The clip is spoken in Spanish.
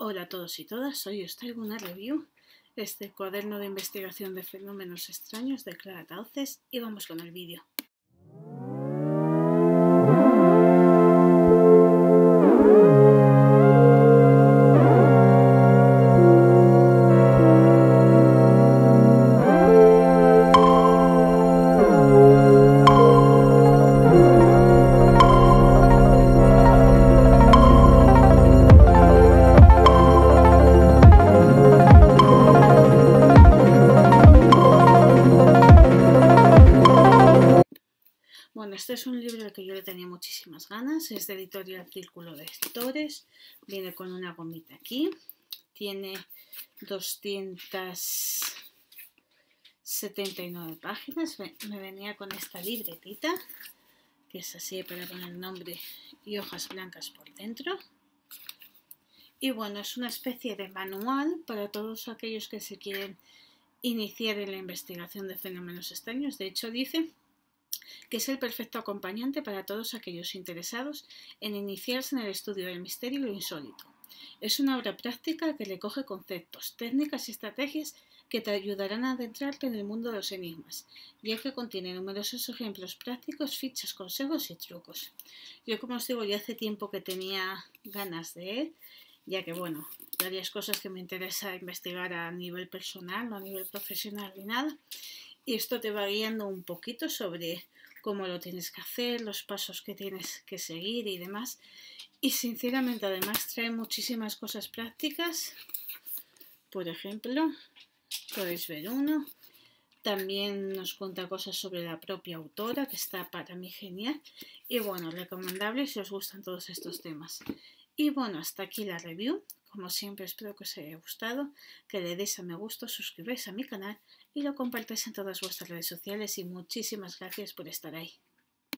Hola a todos y todas, hoy os traigo una review este cuaderno de investigación de fenómenos extraños de Clara Tauces y vamos con el vídeo. Este es un libro al que yo le tenía muchísimas ganas. Es de editorial Círculo de Editores. Viene con una gomita aquí. Tiene 279 páginas. Me venía con esta libretita, que es así para poner nombre y hojas blancas por dentro. Y bueno, es una especie de manual para todos aquellos que se quieren iniciar en la investigación de fenómenos extraños. De hecho, dice que es el perfecto acompañante para todos aquellos interesados en iniciarse en el estudio del misterio y lo insólito. Es una obra práctica que recoge conceptos, técnicas y estrategias que te ayudarán a adentrarte en el mundo de los enigmas, ya que contiene numerosos ejemplos prácticos, fichas, consejos y trucos. Yo, como os digo, ya hace tiempo que tenía ganas de él, ya que, bueno, varias cosas que me interesa investigar a nivel personal, no a nivel profesional ni nada, y esto te va guiando un poquito sobre cómo lo tienes que hacer, los pasos que tienes que seguir y demás. Y sinceramente además trae muchísimas cosas prácticas. Por ejemplo, podéis ver uno. También nos cuenta cosas sobre la propia autora, que está para mí genial. Y bueno, recomendable si os gustan todos estos temas. Y bueno, hasta aquí la review. Como siempre espero que os haya gustado, que le deis a me gusta, suscribáis a mi canal y lo compartáis en todas vuestras redes sociales y muchísimas gracias por estar ahí.